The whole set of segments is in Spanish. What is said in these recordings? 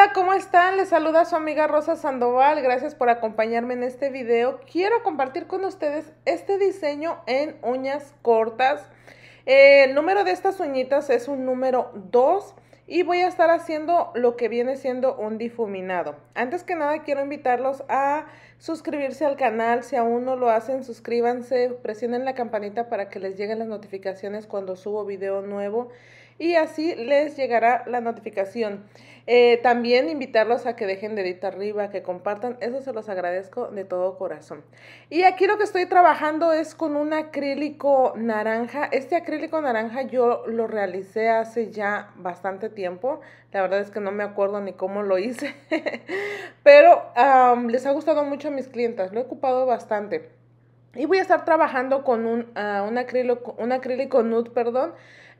Hola, ¿cómo están? Les saluda su amiga Rosa Sandoval. Gracias por acompañarme en este video. Quiero compartir con ustedes este diseño en uñas cortas. Eh, el número de estas uñitas es un número 2 y voy a estar haciendo lo que viene siendo un difuminado. Antes que nada quiero invitarlos a suscribirse al canal. Si aún no lo hacen, suscríbanse, presionen la campanita para que les lleguen las notificaciones cuando subo video nuevo y así les llegará la notificación. Eh, también invitarlos a que dejen dedito arriba, que compartan, eso se los agradezco de todo corazón. Y aquí lo que estoy trabajando es con un acrílico naranja. Este acrílico naranja yo lo realicé hace ya bastante tiempo. La verdad es que no me acuerdo ni cómo lo hice. Pero les ha gustado mucho a mis clientas, lo he ocupado bastante. Y voy a estar trabajando con un, uh, un, acrílico, un acrílico nude, perdón,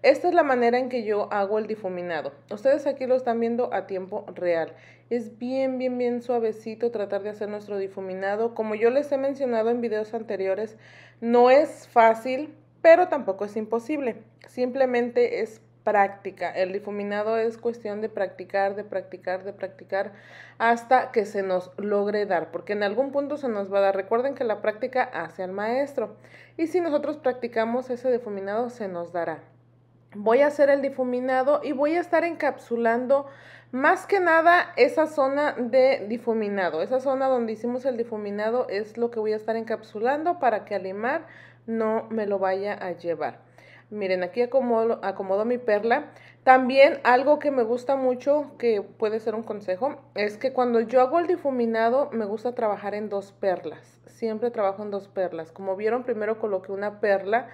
esta es la manera en que yo hago el difuminado. Ustedes aquí lo están viendo a tiempo real. Es bien, bien, bien suavecito tratar de hacer nuestro difuminado. Como yo les he mencionado en videos anteriores, no es fácil, pero tampoco es imposible. Simplemente es práctica. El difuminado es cuestión de practicar, de practicar, de practicar hasta que se nos logre dar, porque en algún punto se nos va a dar. Recuerden que la práctica hace al maestro y si nosotros practicamos ese difuminado se nos dará voy a hacer el difuminado y voy a estar encapsulando más que nada esa zona de difuminado. Esa zona donde hicimos el difuminado es lo que voy a estar encapsulando para que al no me lo vaya a llevar. Miren, aquí acomodo, acomodo mi perla. También algo que me gusta mucho, que puede ser un consejo, es que cuando yo hago el difuminado me gusta trabajar en dos perlas. Siempre trabajo en dos perlas. Como vieron, primero coloqué una perla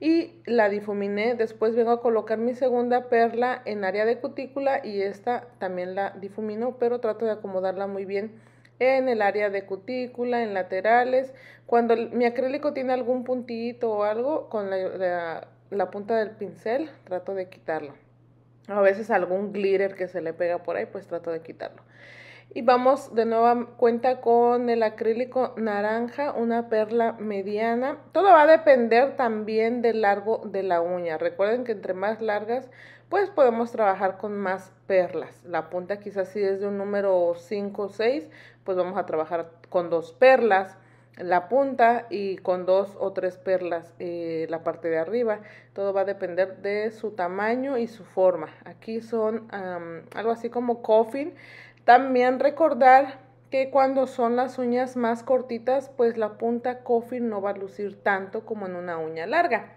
y la difuminé. Después vengo a colocar mi segunda perla en área de cutícula y esta también la difumino, pero trato de acomodarla muy bien en el área de cutícula, en laterales. Cuando mi acrílico tiene algún puntito o algo, con la, la punta del pincel trato de quitarlo. A veces algún glitter que se le pega por ahí, pues trato de quitarlo. Y vamos de nueva cuenta con el acrílico naranja, una perla mediana. Todo va a depender también del largo de la uña. Recuerden que entre más largas, pues podemos trabajar con más perlas. La punta quizás si es de un número 5 o 6, pues vamos a trabajar con dos perlas la punta y con dos o tres perlas eh, la parte de arriba. Todo va a depender de su tamaño y su forma. Aquí son algo así como coffin. También recordar que cuando son las uñas más cortitas, pues la punta coffin no va a lucir tanto como en una uña larga.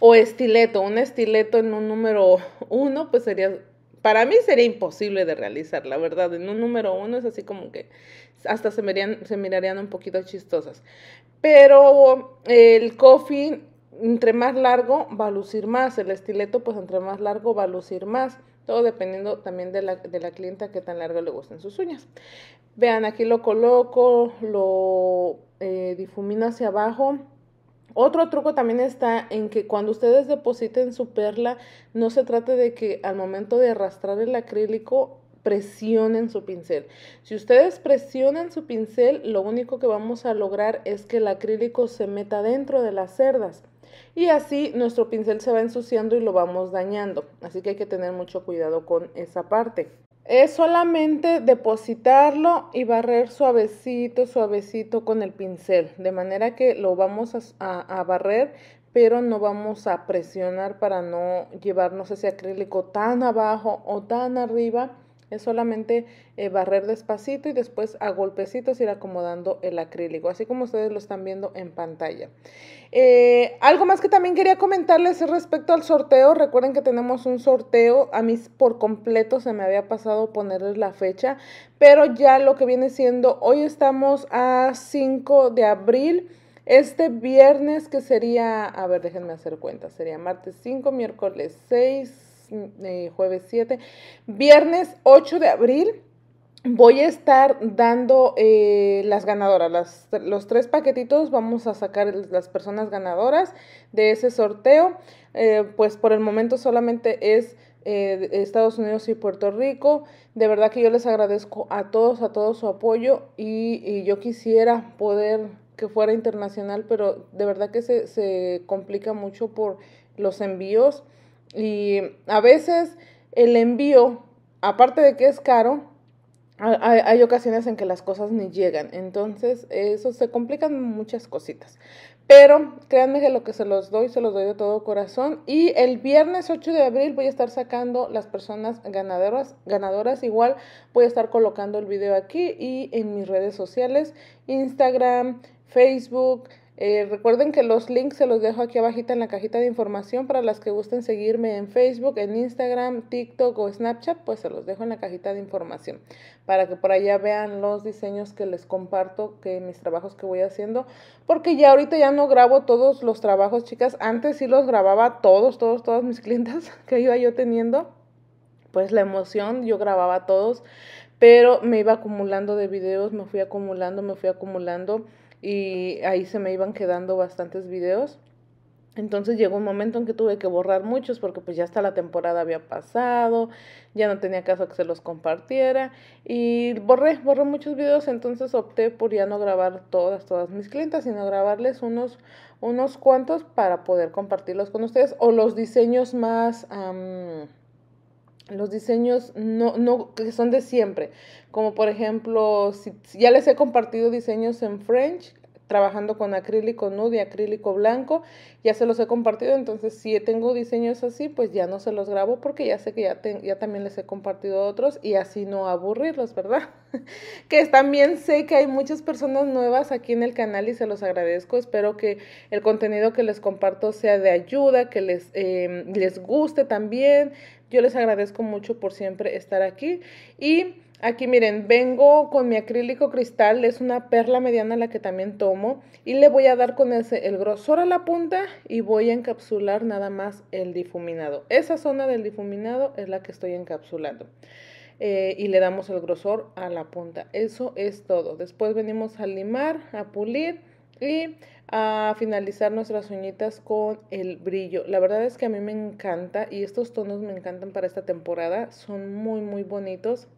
O estileto, un estileto en un número uno, pues sería, para mí sería imposible de realizar, la verdad. En un número uno es así como que hasta se mirarían, un poquito chistosas. Pero el coffin, entre más largo, va a lucir más. El estileto, pues entre más largo, va a lucir más. Todo dependiendo también de la, de la clienta que tan largo le gusten sus uñas. Vean, aquí lo coloco, lo eh, difumino hacia abajo. Otro truco también está en que cuando ustedes depositen su perla, no se trate de que al momento de arrastrar el acrílico presionen su pincel. Si ustedes presionan su pincel, lo único que vamos a lograr es que el acrílico se meta dentro de las cerdas y así nuestro pincel se va ensuciando y lo vamos dañando. Así que hay que tener mucho cuidado con esa parte. Es solamente depositarlo y barrer suavecito, suavecito con el pincel, de manera que lo vamos a, barrer, pero no vamos a presionar para no llevarnos ese acrílico tan abajo o tan arriba es solamente eh, barrer despacito y después a golpecitos ir acomodando el acrílico, así como ustedes lo están viendo en pantalla. Eh, algo más que también quería comentarles es respecto al sorteo. Recuerden que tenemos un sorteo. A mí por completo se me había pasado ponerles la fecha, pero ya lo que viene siendo, hoy estamos a 5 de abril. Este viernes que sería, a ver, déjenme hacer cuenta, sería martes 5, miércoles 6, eh, jueves 7, viernes 8 de abril. Voy a estar dando eh, las ganadoras, los tres paquetitos, vamos a sacar las personas ganadoras de ese sorteo. Eh, pues por el momento solamente es Estados Unidos y Puerto Rico. De verdad que yo les agradezco a todos, a todos su apoyo y, yo quisiera poder que fuera internacional, pero de verdad que se, se complica mucho por los envíos. Y a veces el envío aparte de que es caro, hay, hay, ocasiones en que las cosas ni llegan, entonces eso se complican muchas cositas. Pero créanme que lo que se los doy, se los doy de todo corazón. Y el viernes 8 de abril voy a estar sacando las personas ganadoras. Ganadoras igual voy a estar colocando el video aquí y en mis redes sociales, Instagram, Facebook, eh, recuerden que los links se los dejo aquí abajita en la cajita de información para las que gusten seguirme en Facebook, en Instagram, TikTok o Snapchat, pues se los dejo en la cajita de información para que por allá vean los diseños que les comparto, que mis trabajos que voy haciendo, porque ya ahorita ya no grabo todos los trabajos, chicas, antes sí los grababa todos, todos, todos mis clientes que iba yo teniendo, pues la emoción, yo grababa todos, pero me iba acumulando de videos, me fui acumulando, me fui acumulando y ahí se me iban quedando bastantes videos. Entonces llegó un momento en que tuve que borrar muchos porque pues ya hasta la temporada había pasado, ya no tenía caso que se los compartiera y borré, borré muchos videos, entonces opté por ya no grabar todas, todas mis clientas, sino grabarles unos, unos cuantos para poder compartirlos con ustedes o los diseños más los diseños no, no, que son de siempre, como por ejemplo, ya les he compartido diseños en French, trabajando con acrílico nude y acrílico blanco, ya se los he compartido, entonces si tengo diseños así, pues ya no se los grabo porque ya sé que ya, ya también les he compartido otros y así no aburrirlos, ¿verdad? que también sé que hay muchas personas nuevas aquí en el canal y se los agradezco, espero que el contenido que les comparto sea de ayuda, que les, eh, les guste también, yo les agradezco mucho por siempre estar aquí. Y aquí miren, vengo con mi acrílico cristal, es una perla mediana la que también tomo. Y le voy a dar con ese el grosor a la punta y voy a encapsular nada más el difuminado. Esa zona del difuminado es la que estoy encapsulando. Eh, y le damos el grosor a la punta. Eso es todo. Después venimos a limar, a pulir y a finalizar nuestras uñitas con el brillo. La verdad es que a mí me encanta y estos tonos me encantan para esta temporada. Son muy, muy bonitos.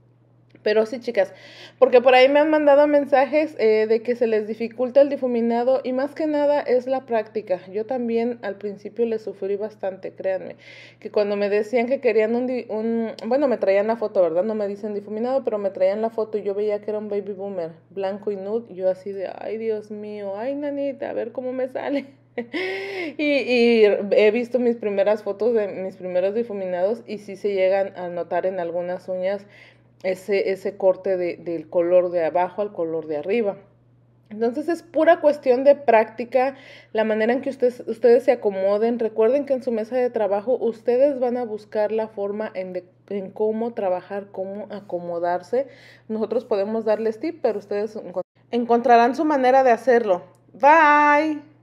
Pero sí, chicas, porque por ahí me han mandado mensajes eh, de que se les dificulta el difuminado y más que nada es la práctica. Yo también al principio le sufrí bastante, créanme, que cuando me decían que querían un, un, bueno, me traían la foto, ¿verdad? No me dicen difuminado, pero me traían la foto y yo veía que era un baby boomer, blanco y nude, yo así de, ay Dios mío, ay nanita, a ver cómo me sale. y, y, he visto mis primeras fotos de mis primeros difuminados y sí se llegan a notar en algunas uñas ese, ese corte de, del color de abajo al color de arriba. Entonces es pura cuestión de práctica, la manera en que ustedes, ustedes se acomoden. Recuerden que en su mesa de trabajo ustedes van a buscar la forma en, en cómo trabajar, cómo acomodarse. Nosotros podemos darles tip, pero ustedes encontrarán su manera de hacerlo. Bye.